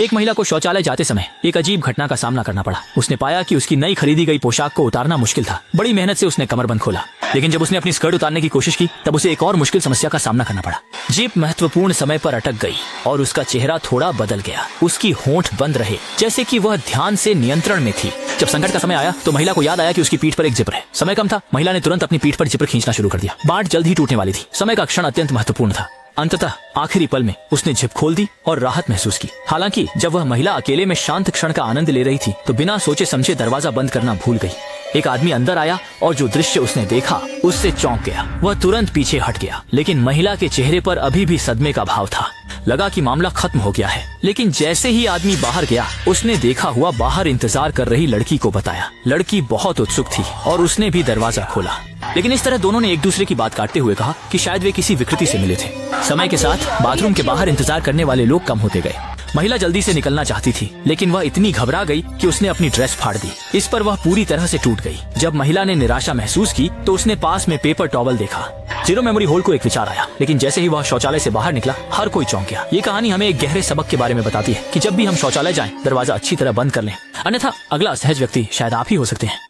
एक महिला को शौचालय जाते समय एक अजीब घटना का सामना करना पड़ा। उसने पाया कि उसकी नई खरीदी गई पोशाक को उतारना मुश्किल था। बड़ी मेहनत से उसने कमरबंद खोला। लेकिन जब उसने अपनी स्कर्ट उतारने की कोशिश की, तब उसे एक और मुश्किल समस्या का सामना करना पड़ा। जीप महत्वपूर्ण समय पर अटक गई और उसका चेहरा थोड़ा बदल गया। उसकी होंठ बंद रहे, जैसे कि वह ध्यान से नियंत्रण में थी। जब संकट का समय आया तो महिला को याद आया कि उसकी पीठ पर एक जिपर है। समय कम था, महिला ने तुरंत अपनी पीठ पर जिपर खींचना शुरू कर दिया। बाट जल्द ही टूटने वाली थी। समय का क्षण अत्यंत महत्वपूर्ण था। अंततः आखिरी पल में उसने झिप खोल दी और राहत महसूस की। हालाँकि जब वह महिला अकेले में शांत क्षण का आनंद ले रही थी तो बिना सोचे समझे दरवाज़ा बंद करना भूल गई। एक आदमी अंदर आया और जो दृश्य उसने देखा, उससे चौंक गया। वह तुरंत पीछे हट गया, लेकिन महिला के चेहरे पर अभी भी सदमे का भाव था। लगा कि मामला खत्म हो गया है। लेकिन जैसे ही आदमी बाहर गया, उसने देखा हुआ बाहर इंतज़ार कर रही लड़की को बताया। लड़की बहुत उत्सुक थी और उसने भी दरवाज़ा खोला। लेकिन इस तरह दोनों ने एक दूसरे की बात काटते हुए कहा कि शायद वे किसी विकृति से मिले थे। समय के साथ बाथरूम के बाहर इंतज़ार करने वाले लोग कम होते गए। महिला जल्दी से निकलना चाहती थी, लेकिन वह इतनी घबरा गई कि उसने अपनी ड्रेस फाड़ दी। इस पर वह पूरी तरह से टूट गई। जब महिला ने निराशा महसूस की तो उसने पास में पेपर टॉवल देखा। ज़ीरो मेमोरी होल को एक विचार आया, लेकिन जैसे ही वह शौचालय से बाहर निकला, हर कोई चौंक गया। ये कहानी हमें एक गहरे सबक के बारे में बताती है कि जब भी हम शौचालय जाएँ, दरवाज़ा अच्छी तरह बंद कर लें। अन्यथा अगला सहज व्यक्ति शायद आप ही हो सकते हैं।